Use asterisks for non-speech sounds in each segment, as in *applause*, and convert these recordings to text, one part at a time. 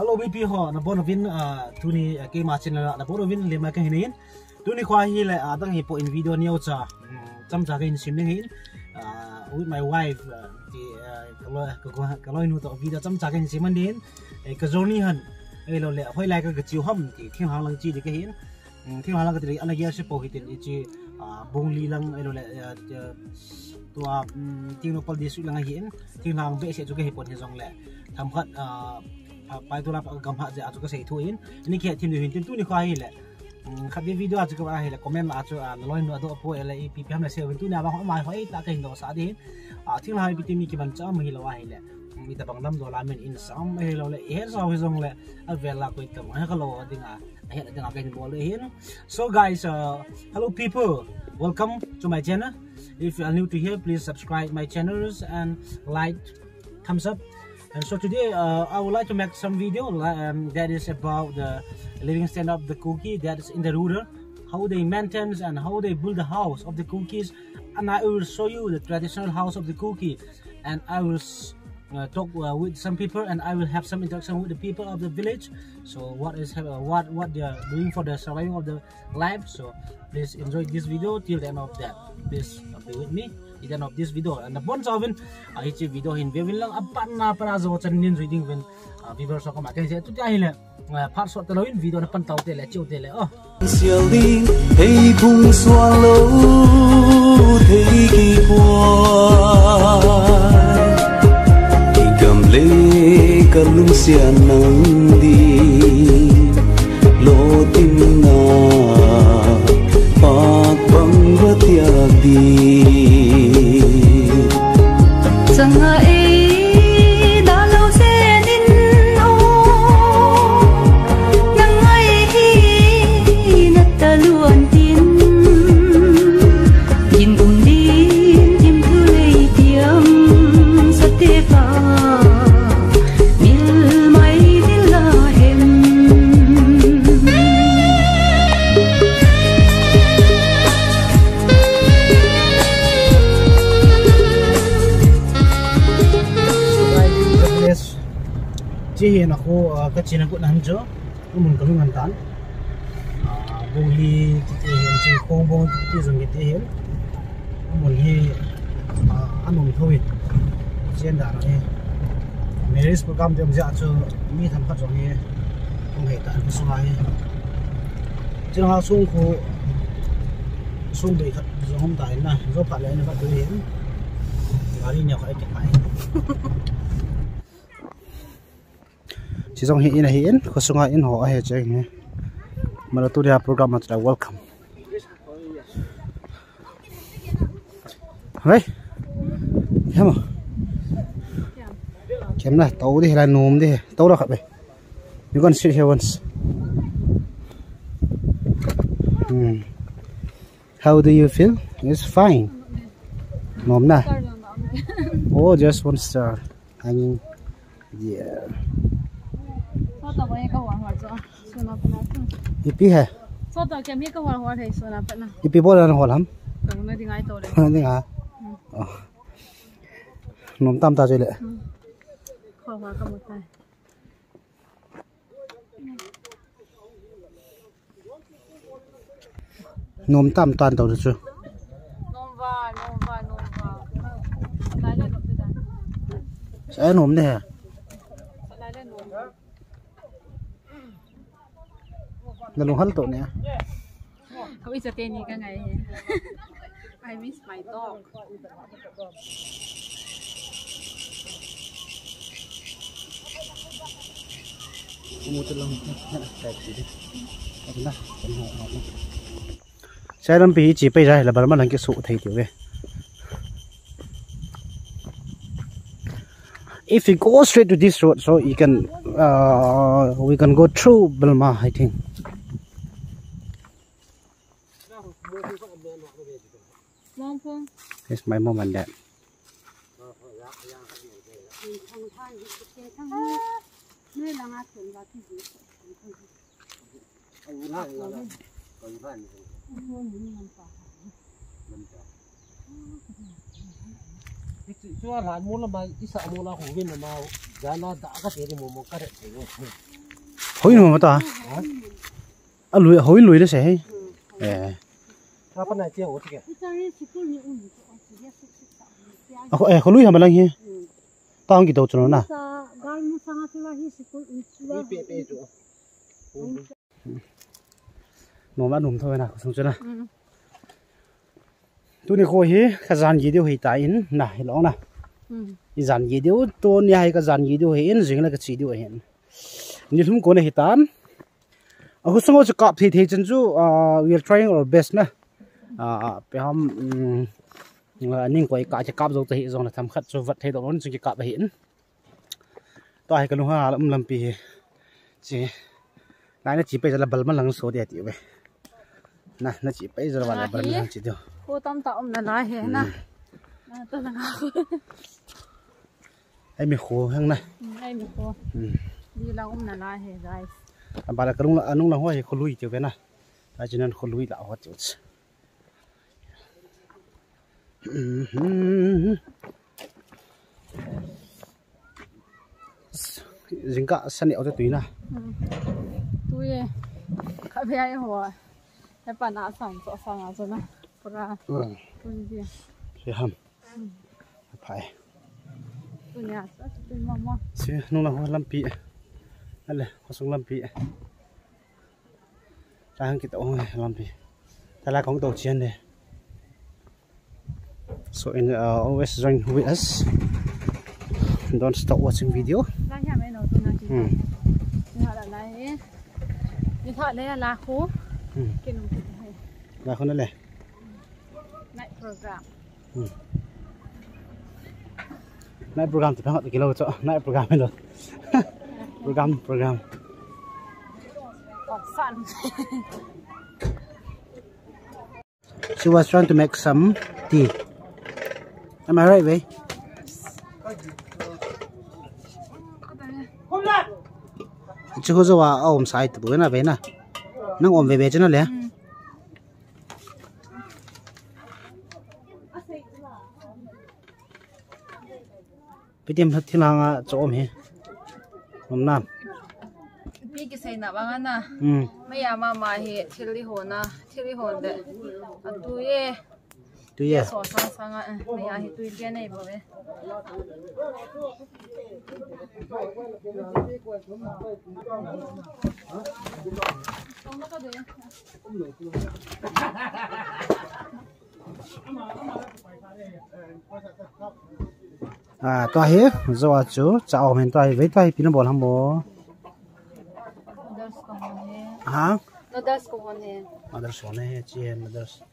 hello bp ho, na bon vin à, tuni à, à, ke ma chen na bon vin le ma ka hinin tuni khwa hi le adang hi po in video niau cha mm, cham cha in sim ning in. With my wife ti kalo ko kalo nu to video cham cha in sim din e ka zoni han e lo le hoi lai ka ka chiu ham ti thing hang lang chi de ka hin ừ, thing hang lang ka ti ana ya se po hi tin chi bung li lang e lo le tua ừ, ting no pal di su lang hin ting lang be se chu ka hi pot he jong le tham khat pai tu lah pak gempa je atau kesei tu in ini kaya tim tu tim tu ni kuai le kat dia video atau kuai le komen lah atau ah nolong nado apa le ipi pam le sebab tu ni abang kau mai kuai tak kena dosa deh ah tim lah ipi tim ni kiban cakap mai lawa le kita bangdam dua lamin in sam mai lawa le air sah hujung le abel lah kuai tu mai kalau ada ngah Hello, dengan kain boleh in. So guys, hello people, welcome to my channel. If you are new to here, please subscribe my channels and like, thumbs up. And so today uh, I would like to make some video um, that is about the living stand of the cookie that is in the rural how they maintain and how they build the house of the cookies. And I will show you the traditional house of the cookie. And I will uh, talk uh, with some people and I will have some interaction with the people of the village. So what is uh, what what they are doing for the surviving of the life. So please enjoy this video till the end of that. Please be with me idan of this video. And the bon savin a hi chi video, hin ve lang apan na para zo chan nin reading ven ah, viewers ko ma kai se tu tai ah, le phar so te loin video na pan tau te le oh. chiều te, le ơ sialing hey, bung swa lo thấy kỳ qua thì cầm lê cầm lưng xiên nắng đi chỉ hiện ako cái chuyện của nam cho mình có ngăn tán bông hi chỉ hiện chỉ không bông chỉ dùng cái hiện mình hi ăn uống thôi. Trên đà này marriage program thì ông dạ cho mi tham phát rồi nghe. Không hề tại cái số này chứ hàng xuống khu xuống bị thật rồi không tại nè do phải lấy nó phải tự hiện và đi nhiều phải cái này *laughs* chỉ trong hiện này hiện có sung hiện họ hay chơi nghe. Mà tôi đi program mà welcome. Đấy em à? Kém này tàu đi là nôm đi. Tàu đó khắp đây you can sit here once. Hmm. how do you feel? It's fine. Nôm na oh just one star. Hanging yeah ipi hai so to kem hi ka hwar hwar thei so na pa na ipi bol an hol ham ka na ding ai to le ni nga nom tam ta chele hwar hwar ka mo tai nom tam tan to chu nom va nom va nom va lai le nom ta? Sai nom ne lai le nom na lu hal to ne Kau isa teni ka ngai. *laughs* I miss my dog. mu tu lang. Chi na. Sai lam pi chỉ bây giờ là bảo mà lang cái số thấy tiểu về if you go straight to this road so you can uh, we can go through Belma I think it's my mom and dad Nơi là chúa là mà sợ muốn là hùng viên là mà giá nó đã có thể thì một một cái đấy. Hối nữa mà ta à lùi hối lùi đó sẽ 예 ta bên này chưa ổn kìa à có có lui hả mà lang hi tao không kịp đâu cho nó nè nó bắt nụm thôi nè xuống cho nè tôi này khôi hi cái dàn gì điều hi tại in nè hi lõng nè cái dàn gì điều tôi này hay cái dàn gì điều hi in cái gì điều hi như chúng con này hi tan à hôm sau chúng cặp thì thì chân chú à we are trying our best nè à, bây hôm ninh quay cả chỉ cọp rồi thì rồi là thầm khát cho vật thay đổi nó chỉ cọp hiện. tôi cái lúc ha lâm lâm pi, chỉ này nó chỉ bây giờ là bal mà lăng số địa tiểu vậy nè nó chỉ bây giờ là bal lăng chỉ tiêu cô tâm tạo là lại hè na tôi là ngao ai mi khô hăng này. Ai mình cô Ừ. đi là lại hè guys à bà là cái lúc là anh lúc là hoa khô lui tiểu vậy nè tại cho nên khô lui là hoa tiểu dính cả sân điệu cho túi nè tôi các bé ấy hỏi cái bạn đã sẵn sọ sẵn à rồi nè ra. Ừ tôi đi thì hầm. Phải. Tôi nhà rất tôi mong mong chứ lúc là hoa lâm pi đây là hoa sông lâm pi đang cái tổ lâm pi đây là con tổ chiến này so in uh, always join with us don't stop watching video ra nhà mẹ nó tôi nói ừ. điện thoại là này điện thoại đây là lá khô Ừ. cái nông thôn này là con đó này night program night program thì phải học từ cái lâu cho night program mới được program program còn sẵn she was trying to make some tea am I right vậy chứ không sao à ôm sai từ bữa nào vậy nè. Nó ôm về về cho nó lẽ bây giờ thì là chỗ ôm hè ôm nam. Bằng anh ừ. Mấy nhà mà mà hệ thiết lý hồn à thiết lý hồn đấy à tôi ye tuy nhiên so sang sang à mấy nhà hệ tôi cái này bảo vậy à tôi hết rồi chú cháu mình tôi với tôi pin bol ham bò Others ko hone. hả? Others ko hone. mother son này chị em mother Thiên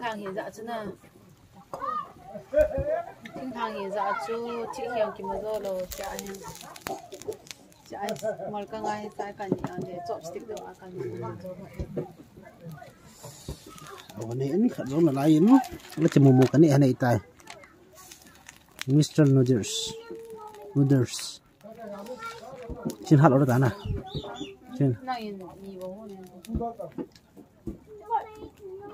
thang hiện dạ chứ nè. Thiên thang hiện dạ chú chị hiền kim mà rồi lo chả hiền. Chả mal ka ngai sai kan ni ande chopstick do akan ni. Ồ, này in khát giống là lại in nó chỉ một một cái này này tay Mr. Noodles Noodles trên hạt đó cả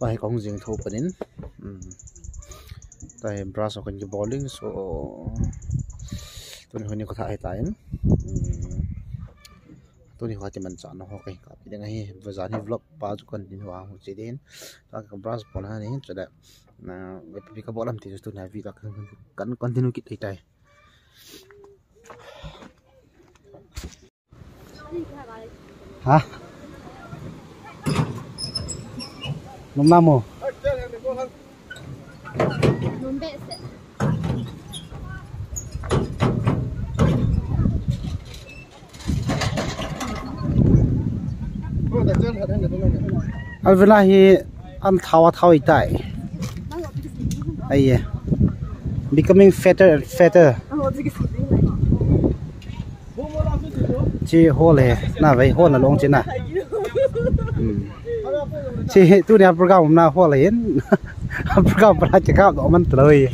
bài công riêng thu bên in. Tại ừ. brass con cái bowling so tôi nói có thay tại in. Tôi nói thì mình chọn nó ok cái bây giờ ngay vừa ra thì vlog ba chục con đi hoa một chỉ đến. Ta cái brass bỏ ra này cho đẹp. là về cái bộ làm thì tôi này vì là cần continue thì đây. hả nông nam mồ al vela hi an thawa thau i tai ai yeah. becoming fatter and fatter. Chị hô lệ na vậy hô là long chị na chị tu đẹp nhà program na hô là yên program pra chỉ gạo đó mình tới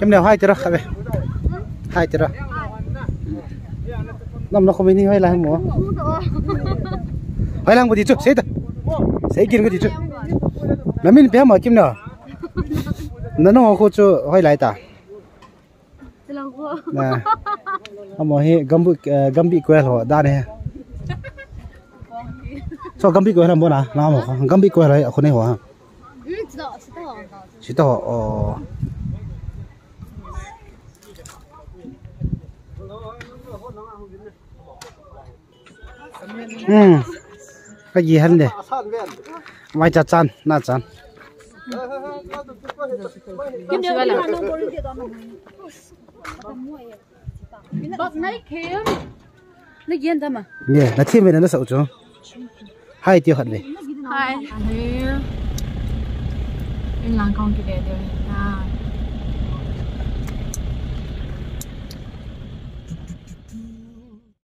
chấm nào hai chữ đó vậy hai chữ đó. Năm nó không biết đi hai lang mua hai lang một tí chút sẽ ta sẽ kiếm cái tí chút. Là mình bé mà kiếm nào nó nó không có cho hay lại ta nè. Hôm mà hệ gấm bị ờ, gấm bị quẹt họ đan này sao gấm bị quẹt làm bữa à? nào làm mà gấm bị quẹt rồi ở khu này hả? Chỉ tao ờ. Ừ. Cái gì hết đấy, mai chặt chăn na chăn Kim chưa là. Bọc này kia. Nó yên tâm à? nè là thiên về nó sợ chứ hai tiêu hận về Hai. Anh làm con kia đều.